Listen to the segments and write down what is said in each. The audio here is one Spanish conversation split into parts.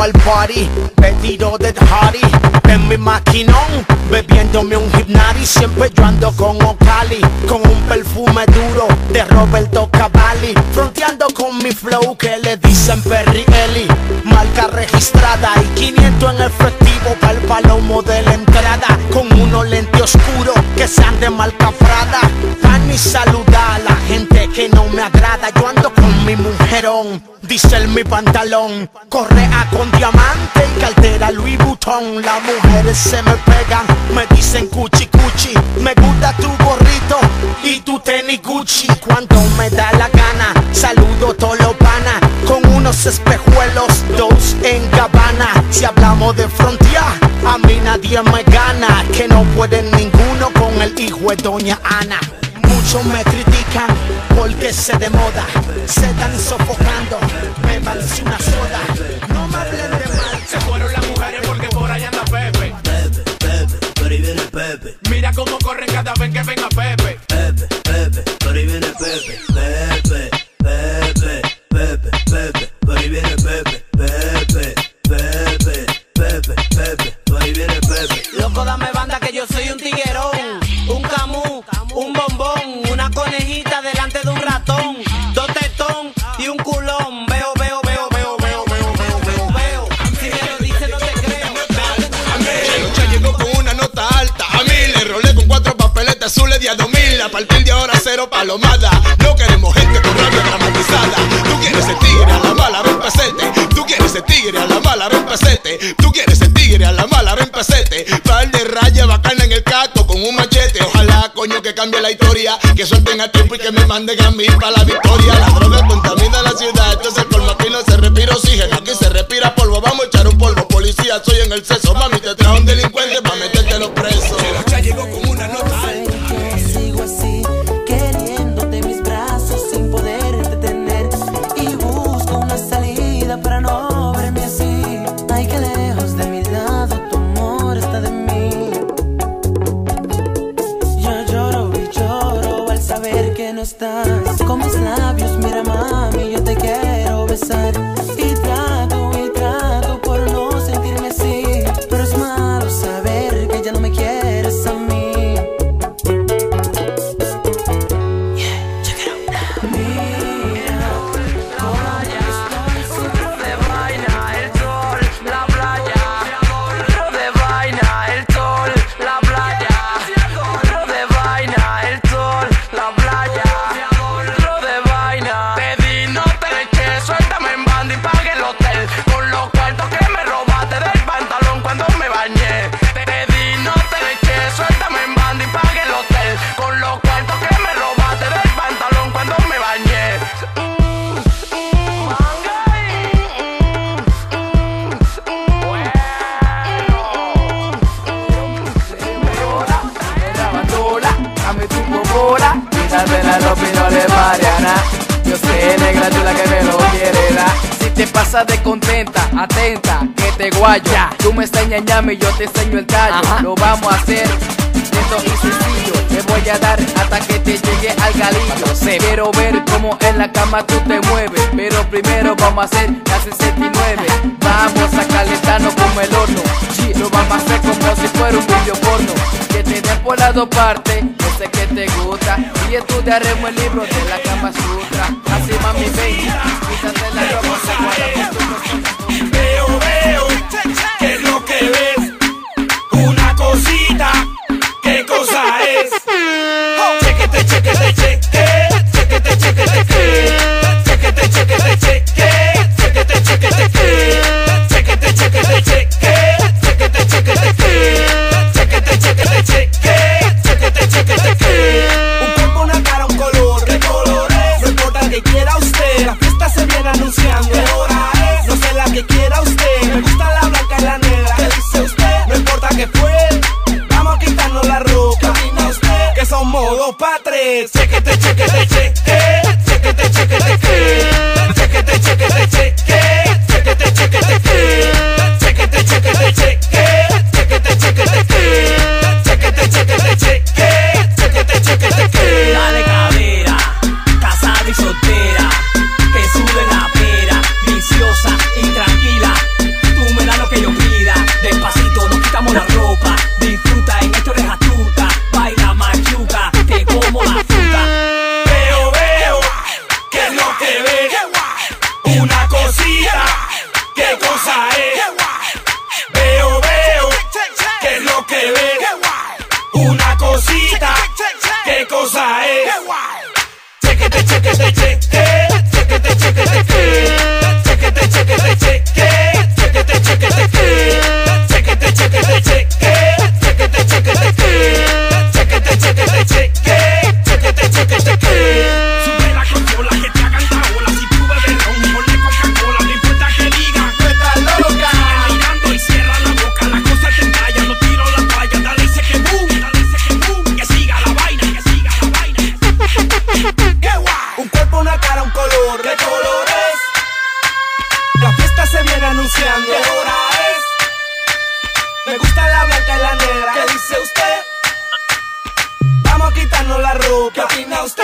pa'l party, vestido de Hardy, en mi maquinón, bebiéndome un hipnari, siempre yo ando con Ocali, con un perfume duro de Roberto Cavalli, fronteando con mi flow que le dicen Perry Eli, marca registrada y 500 en efectivo para el palomo de la entrada, con unos lentes oscuros que sean de marca Prada, tan y saluda a la gente que no me agrada, yo ando con mi mujerón, dice el mi pantalón, correa con diamante y cartera Louis Vuitton, las mujeres se me pegan, me dicen cuchi cuchi, me gusta tu gorrito y tu tenis Gucci, cuando me da la gana, saludo todos los panas, con unos espejuelos, dos en Gabbana, si hablamos de frontera, a mí nadie me gana, que no pueden ninguno con el hijo de doña Ana. Muchos me critican porque sé de moda, se están sofocando, bebanse una soda, no me hablen de mal. Se fueron las mujeres porque por allá anda Pepe. Pepe, Pepe, por ahí viene Pepe. Mira cómo corren cada vez que venga Pepe. Pepe, Pepe, por ahí viene. Pepe, azules de a 2000. A partir de ahora cero palomada. No queremos gente con rabia dramatizada. Tú quieres ser tigre a la mala, ven pasete. Tú quieres ser tigre a la mala, ven pasete. Tú quieres ser tigre a la mala, ven pasete. Par de raya bacana en el caco con un machete. Ojalá, coño, que cambie la historia. Que suelten a tiempo y que me manden a mí para la victoria. La droga contamina la ciudad. Entonces por aquí no se respira oxígeno. Aquí se respira polvo. Vamos a echar un polvo. Policía, soy en el seso. Mami, te trajo un delincuente para meterte los presos. Chelucha llegó con saber que no estás. Con mis labios, mira mami, yo te quiero besar y trato dame tu popola, quítate la ropa y no le Mariana. Yo sé, negra, tú la que me lo quiere dar. Si te pasas de contenta, atenta, que te guayo. Tú me enseñas ñame y yo te enseño el tallo. Lo vamos a hacer lento y sencillo. Te voy a dar hasta que te llegue al galillo. Quiero ver cómo en la cama tú te mueves. Pero primero vamos a hacer la 69. Vamos a calentarnos como el horno. Lo vamos a hacer como si fuera un video por las dos partes, yo sé que te gusta. Y estudiaremos el libro de la Kama Sutra. Así mami, ven, Chequete, chequete, cheque, chequete,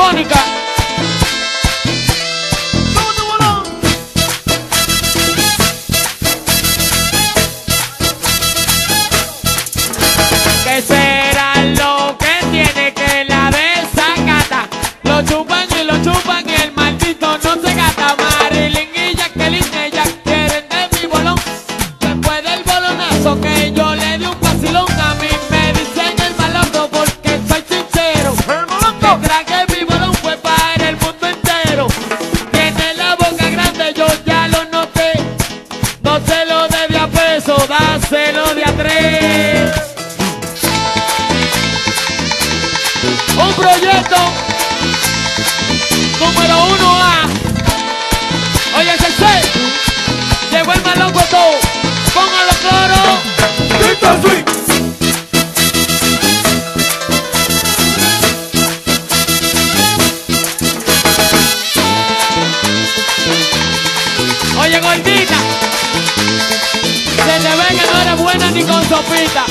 Monica. proyecto número 1A. Oye, Sensei, llegó el maloco todo. Póngalo claro. ¡Grita swing! Oye, gordita, se te ve que no eres buena ni con sopita.